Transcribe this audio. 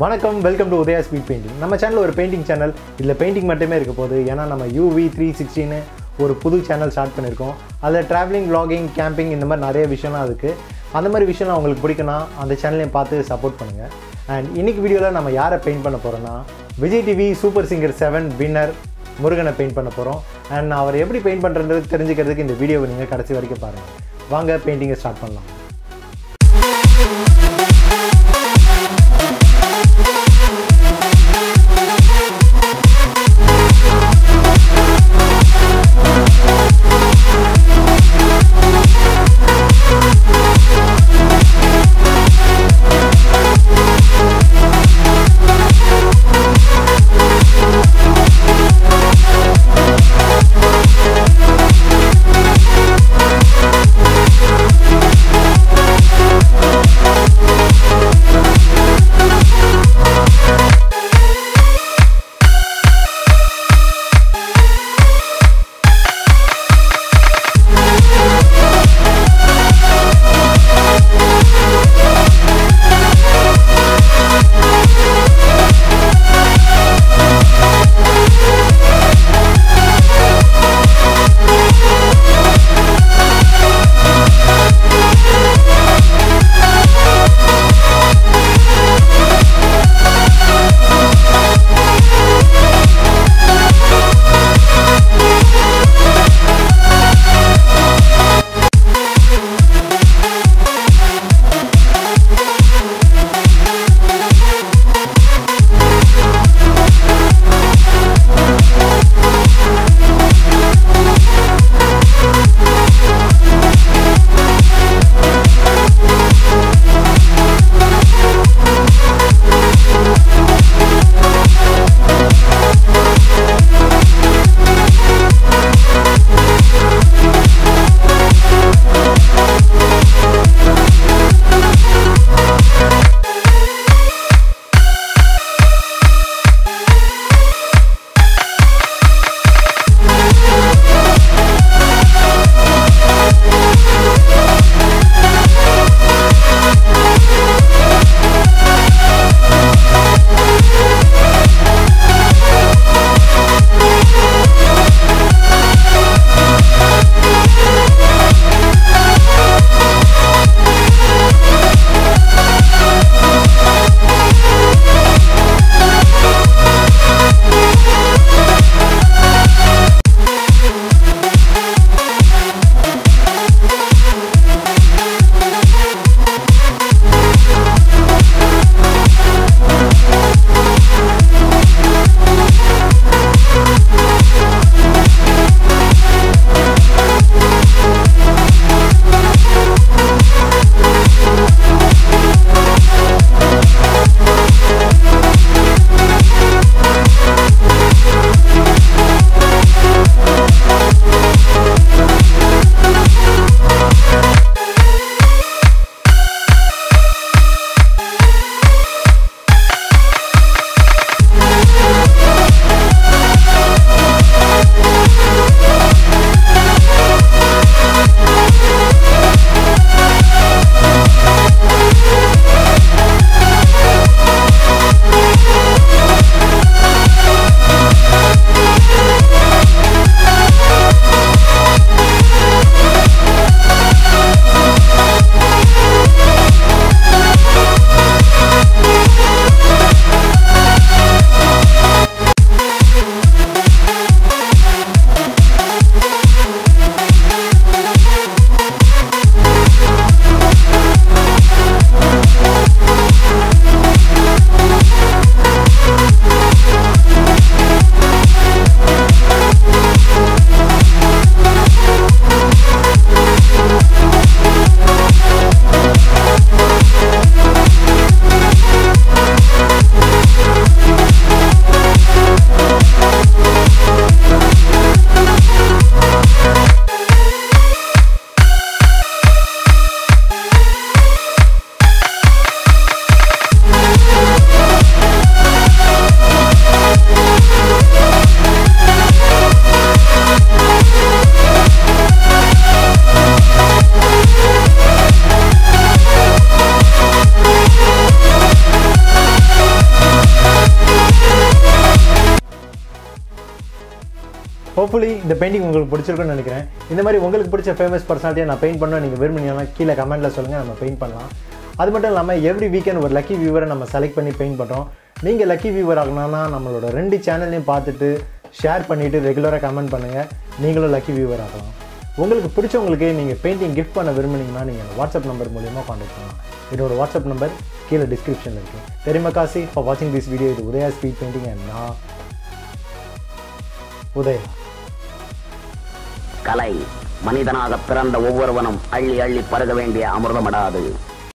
வணக்கம் welcome to Udaya speed painting நம்ம channel ஒரு பெயிண்டிங் சேனல் இதில் பெயிண்டிங் மட்டுமே இருக்க போகுது. ஏன்னா நம்ம யூவி த்ரீ சிக்ஸ்டின்னு ஒரு புது சேனல் ஸ்டார்ட் பண்ணியிருக்கோம் அதில் ட்ராவலிங் vlogging கேம்பிங் இந்த மாதிரி நிறைய விஷயம்லாம் இருக்குது அந்த மாதிரி விஷயம்லாம் உங்களுக்கு பிடிக்குன்னா அந்த சேனலையும் பார்த்து சப்போர்ட் பண்ணுங்கள் அண்ட் இன்னைக்கு வீடியோவில் நம்ம யாரை பெயிண்ட் பண்ண போகிறோன்னா Vijay TV super singer seven winner முருகனை பெயிண்ட் பண்ண போகிறோம் அண்ட் அவர் எப்படி பெயிண்ட் பண்ணுறது தெரிஞ்சுக்கிறதுக்கு இந்த வீடியோவை நீங்கள் கடைசி வரைக்கும் பாருங்கள் வாங்க பெயிண்டிங்கை ஸ்டார்ட் பண்ணலாம். ஹோப்ஃபுல்லி இந்த பெயிண்டிங் உங்களுக்கு பிடிச்சிருக்குன்னு நினைக்கிறேன். இந்த மாதிரி உங்களுக்கு பிடிச்ச ஃபேமஸ் பர்சனாலிட்டியை நான் பெயிண்ட் பண்ண நீங்கள் விரும்பினீங்கன்னா கீழே கமெண்ட்டில் சொல்லுங்கள் நம்ம பெயிண்ட் பண்ணலாம். அது மட்டும் இல்லாமல் எவ்ரி வீக்கெண்ட் ஒரு லக்கி வியூவரை நம்ம செலக்ட் பண்ணி பெயிண்ட் பண்ணுறோம் நீங்கள் லக்கி வியூவர் ஆகணும்னா நம்மளோட ரெண்டு சேனல்லையும் பார்த்துட்டு ஷேர் பண்ணிவிட்டு ரெகுலராக கமெண்ட் பண்ணுங்கள் நீங்களும் லக்கி வியூவர் ஆகலாம். உங்களுக்கு பிடிச்சவங்களுக்கு நீங்கள் பெயிண்டிங் கிஃப்ட் பண்ண விரும்புனீங்கன்னா நீங்கள் வாட்ஸ்அப் நம்பர் மூலியமாக காண்டாக்ட் பண்ணலாம். என்னோட வாட்ஸ்அப் நம்பர் கீழே டிஸ்கிரிப்ஷனில் இருக்குது தெரியுமா காசி? ஃபார் வாட்சிங் திஸ் வீடியோ இது உதயா ஸ்பீட் பெயிண்டிங் அண்ட் நான் உதயா. கலை. மனிதனாக பிறந்த ஒவ்வொருவனும் அள்ளி அள்ளி பருக வேண்டிய அமிர்தமடாது